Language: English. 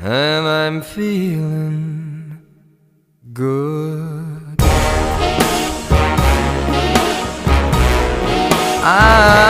and I'm feeling good. I